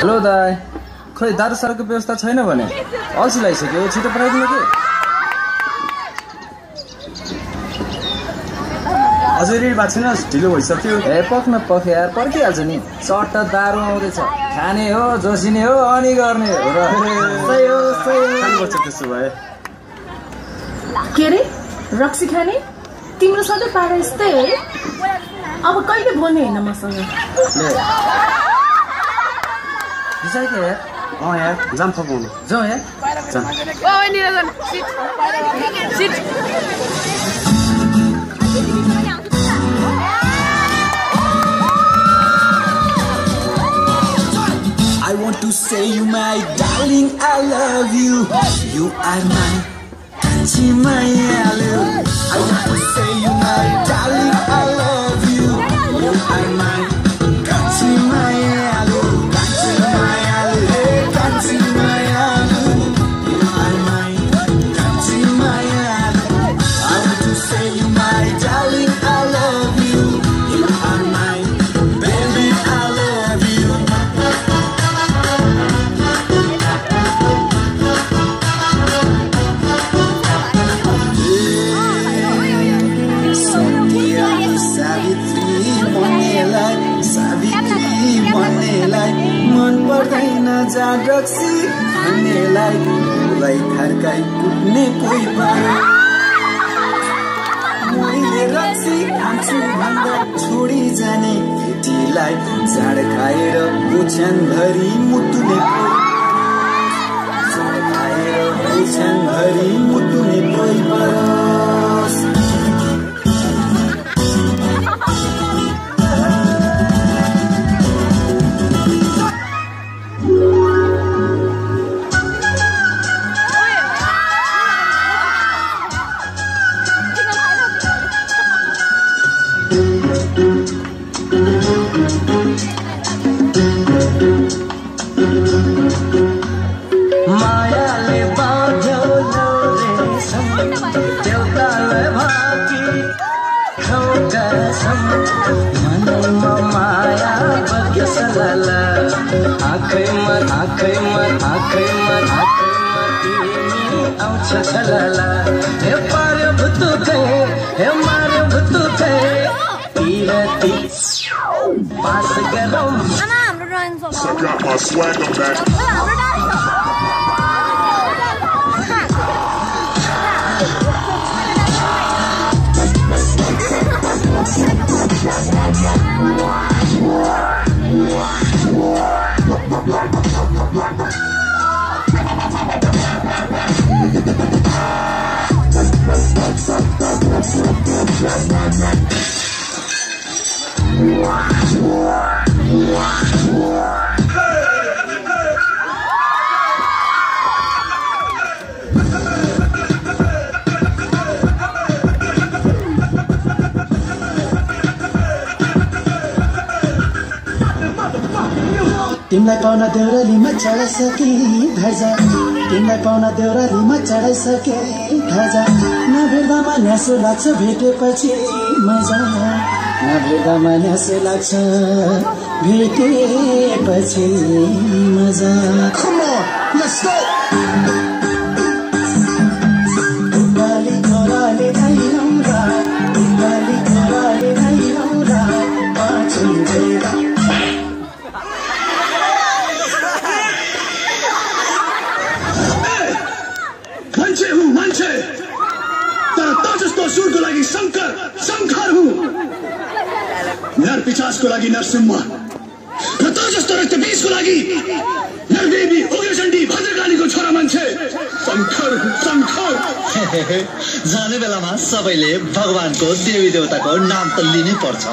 Hello दाई। खै दारू सारूको व्यवस्था छैन भने? अल्छी लगाइसक्यो छिटो पठाइदिनु कि? अझै रेडी भएको छैन। ढिलो भइसक्यो। ए पक्न पख यार। पर्खिहाल्छ नि। सट्ट दारू आउँदैछ। खाने हो जोसिने हो अनि गर्ने हो र। त्यसो भए। के अरे? रक्सी खाने? तिम्रो सधैँ पारा यस्तै है अब कहिले बोल्ने होइन मसँग I want to say you my darling, I love you. You are my Chimayalu. I पर्दैन जाग्रक्सी भन्नेलाई उसलाई थर्काइ कुट्ने कोही पायो। मैले रक्सी खान्छु भन्दा छोडी जाने केटीलाई झाड खाएर ओछ्यानभरि मुटुने सलाला आँखैमा आँखैमा आँखैमा आँखैमा तिमी आउँछ छलाला हे पार्यो भुतुकै हे मार्यो भुतुकै पिरती पास गरौँ आमा हाम्रो ड्रइङ I तिमीलाई पाउन देउरालीमा चढाइसके धजा तिमीलाई पाउन देउरालीमा चढाइसके धजा नभेट्दामा न्यासो लाग्छ भेटेपछि मजा नभेट्दामा न्यासो लाग्छ भेटेपछि मजा ढुङ्गाली छोराले आइरौँला ढुङ्गाली छोराले आइरौँला पाछुन्जेला मान्छे हुँ मान्छे तर त जस्तो सुरको लागि शङ्कर शङ्कर हुँ नर पिचासको लागि नरसिंह। र त जस्तो रक्त बिसको लागि नरदेवी उग्रचण्डी भद्रकालीको छोरा मान्छे। शङ्कर हुँ, शङ्कर। जाने बेलामा सबैले भगवानको देवी देवताको नाम त लिनै पर्छ।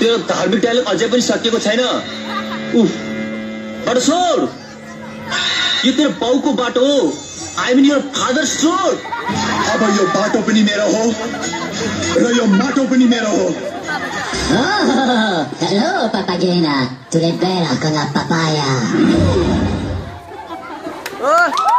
तेरो धार्मिक डायलग अझै पनि सकिएको छैन। उफ। बट सोर यो तेरो बाउको बाटो हो। I mean your father store अब यो बाटो पनि मेरो हो। Pero yung Marco Primero. Oh, ah, hello, Papagena. Tulad ako ng papaya. Oh!